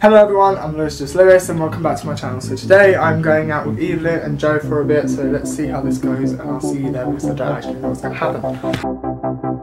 Hello everyone, I'm Lewis Just Lewis and welcome back to my channel. So today I'm going out with Evelyn and Joe for a bit, so let's see how this goes and I'll see you there because I don't actually know what's going to happen.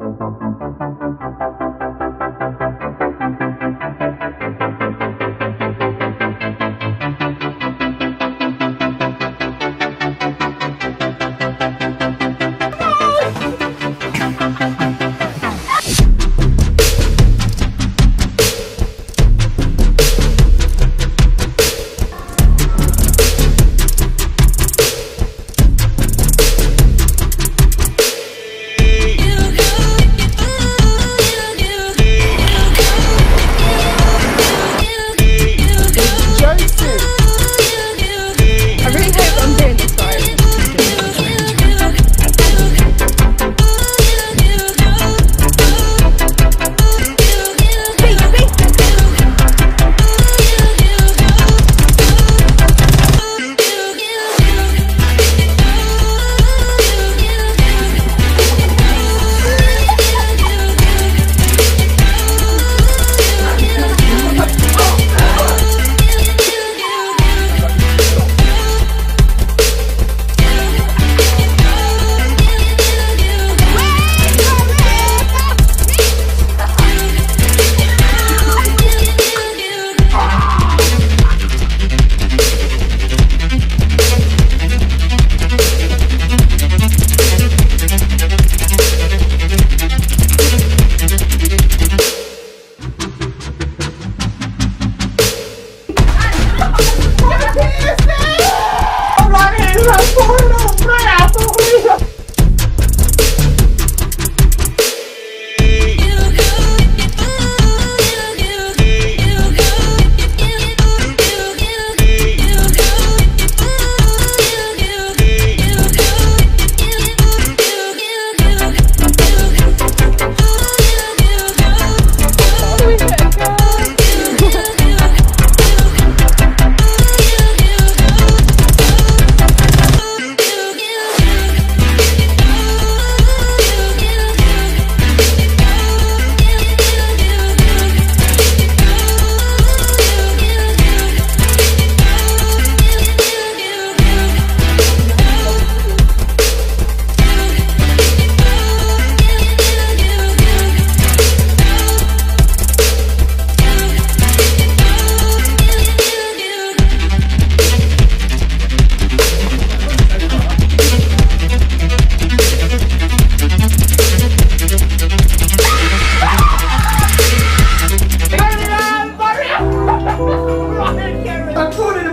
I'm it